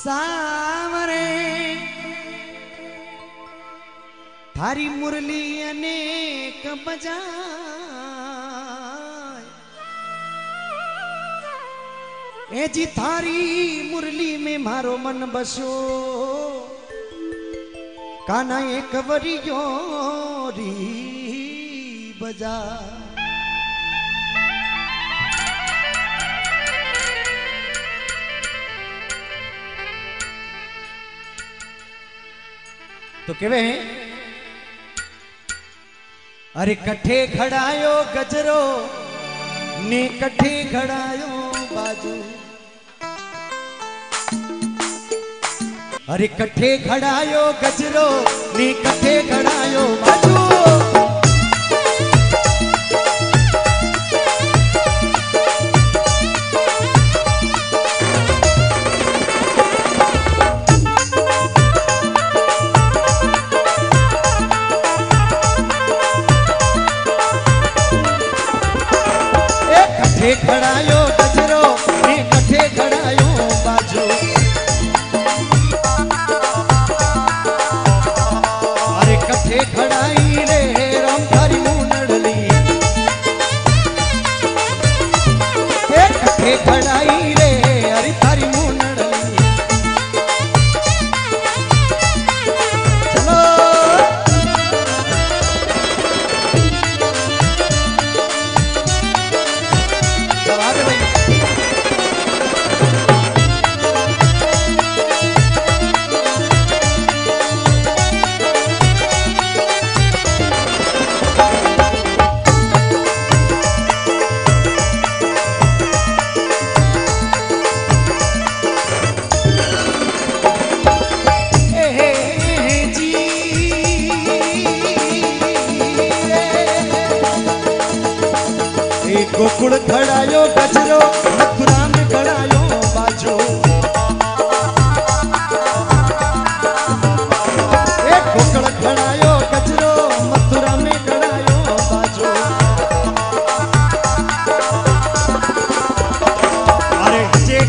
सामरे थारी मुरली अनेक बजा ए जी थारी मुरली में मारो मन बसो। काना एक वरी री बजा તો કેવે હે અરે કઠે ખડાયો ગજરો ને કઠે ખડાયો બાજુ અરે કઠે ખડાયો ગજરો ને કઠે ખડાયો બાજુ பட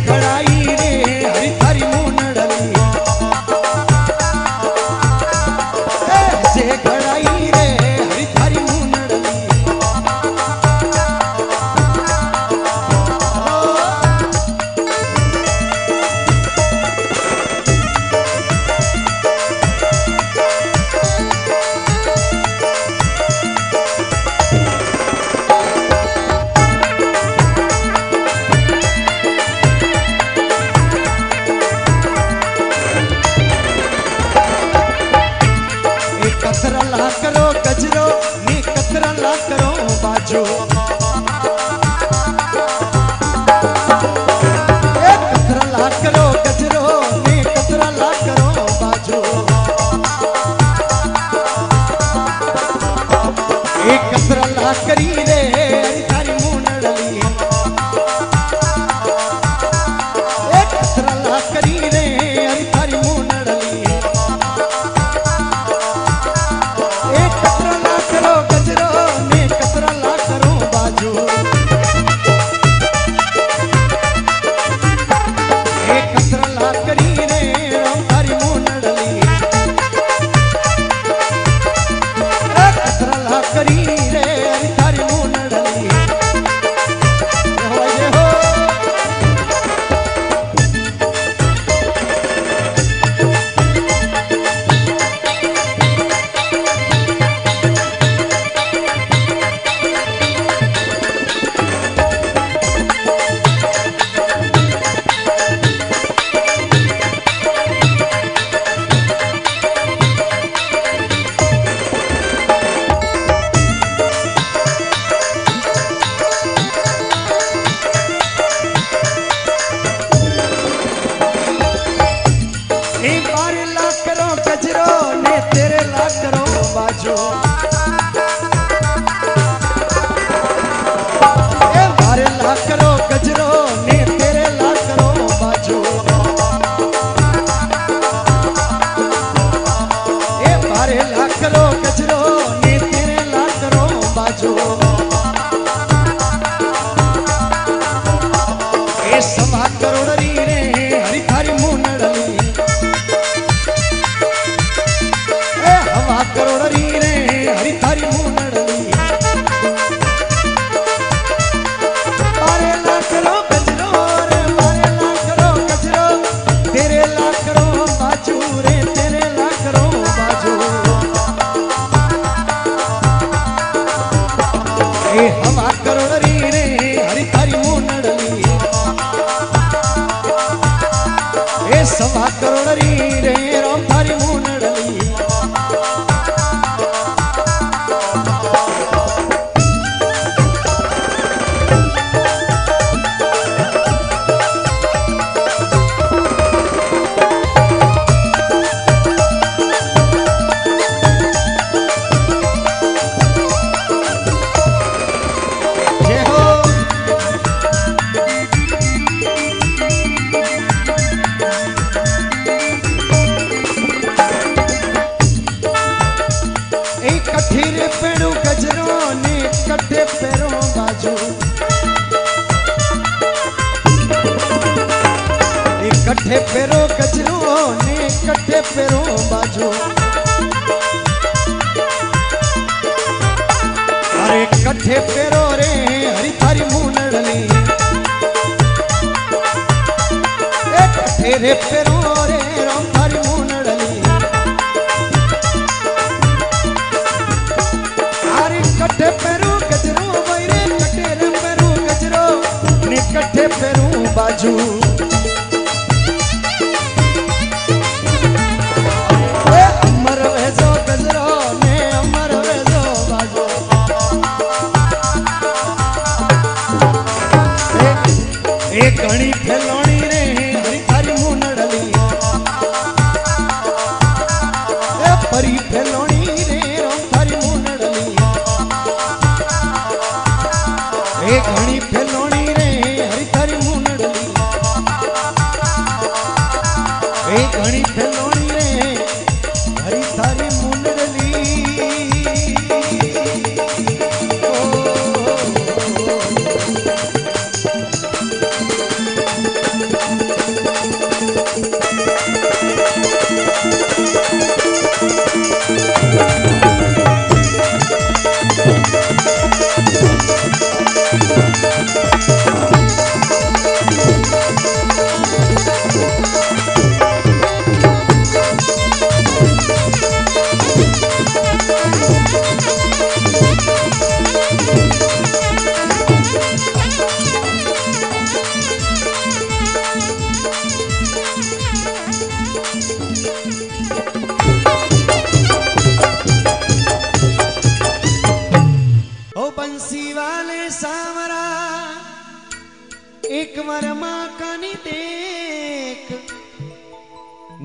ಕಳ કઠે ફેરો કચરો ને કઠે ફેરો બાજો અરે કઠે ફેરો રે હરી તારી મૂનડલી એ કઠે રે ફેરો રે રામ તારી મૂનડલી અરે કઠે ફેરો કચરો વૈરે કઠે રે ફેરો કચરો ને કઠે ફેરો બાજુ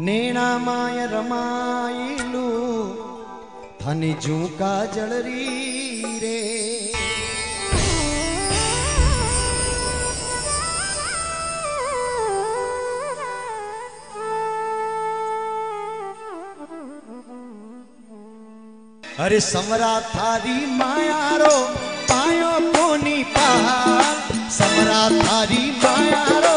નેણામાય રમાયેલું અને ઝૂંકા જળરી રે. અરે સમરા થારી માયારો, પાયો કોની પહાડ? સમરા થારી માયારો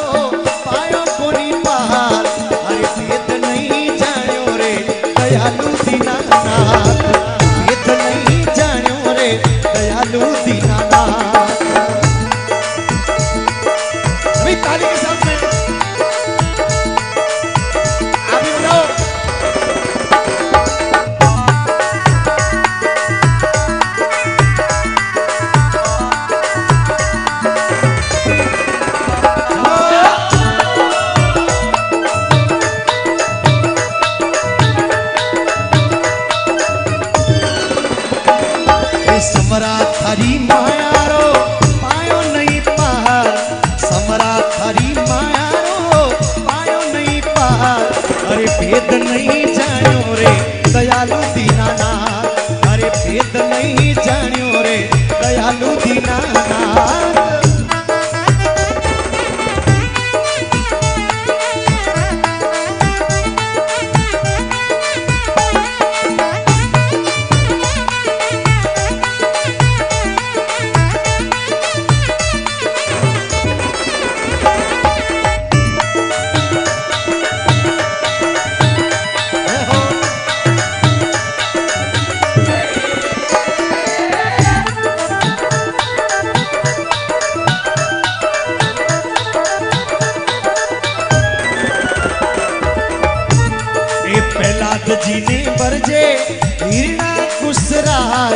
खुशराज।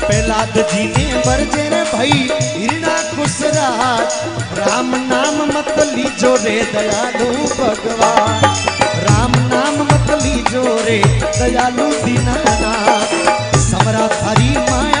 प्रहलाद जी ने बरजे रे भाई हिरणा खुशराज। राम नाम मत लीजो रे दयालु भगवान। राम नाम मत लीजो रे दयालु दीनानाथ। समरा थारी माया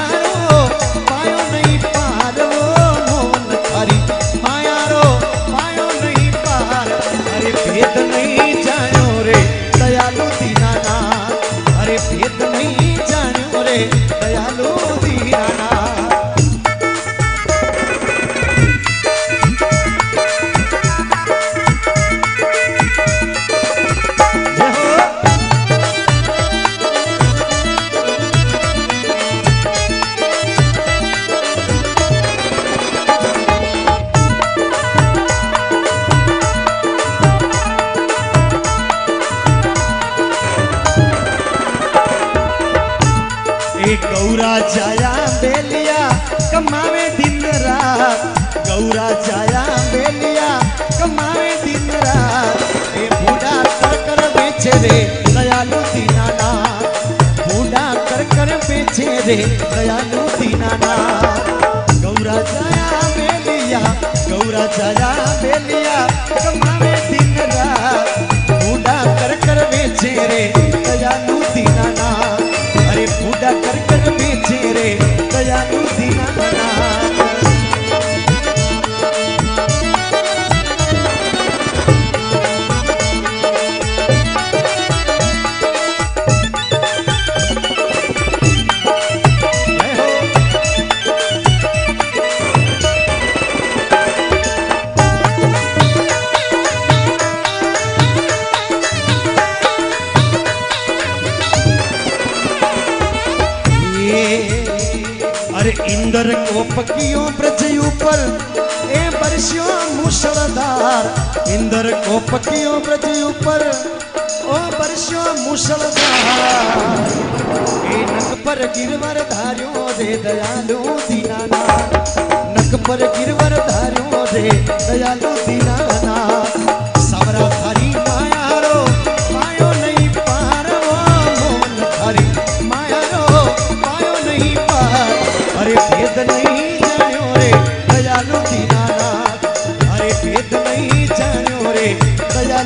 कमावे दिन रात, गौरा जाया बेलिया, कमावे दिन रात। ए बूढ़ा कर कर बेचे रे, दयालु दीनानाथ बूढ़ा कर कर बेचे रे, दयालु दीनानाथ गौरा जाया बेलिया, गौरा जाया बरसियों मूसलधार, इंद्र को पकियों ब्रज ऊपर। ओ बरसियों मूसलधार गिरवर धारियों दे दयालु दीनानाथ नक पर गिरवर धारियों दे दयालु दीनानाथ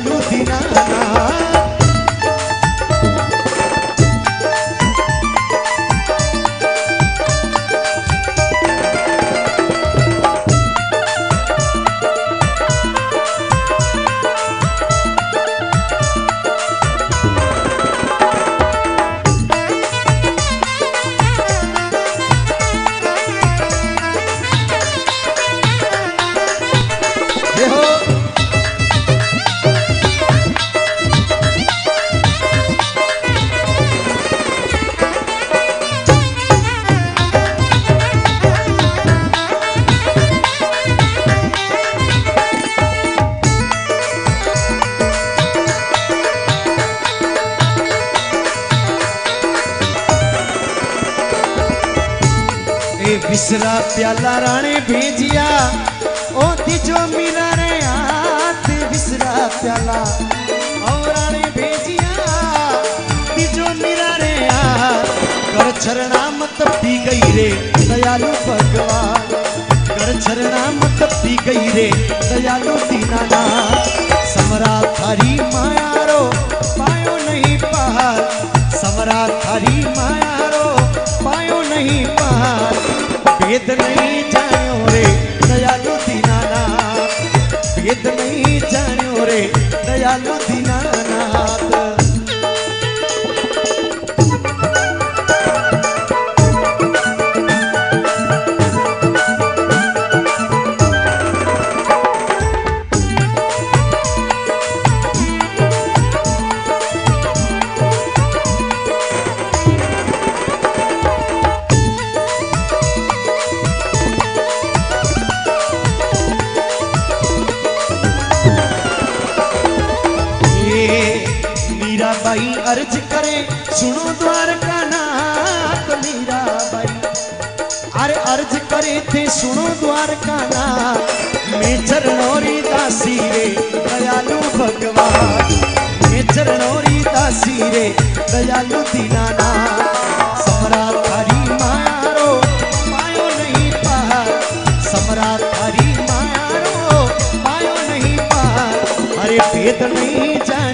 दयालु प्याला राणे भेजिया ओ तिजो मीरा रे हाथ बिसरा प्याला। ओ राणे भेजिया तिजो मीरा रे हाथ। कर चरणा मत पी गई रे दयालु भगवान। कर चरणा मत पी गई रे दयालु दीनानाथ समरा थारी माया रो पायो नहीं पार समरा थारी माया रो पायो नहीं पार भेद रे दयालु दीनानाथ। भेद नहीं जानो रे दयालु ईश्वर का नाथ मीराबाई अरे अर्ज़ करे थे, सुनो द्वारका नाथ। मैं चरणोरी दासी रे, दयालु भगवान। मेजर नौरी दासी रे, दयालु दीनाना समरा थारी माया रो पायो नहीं पार। समरा थारी माया रो पायो नहीं पार। अरे पेद नहीं जा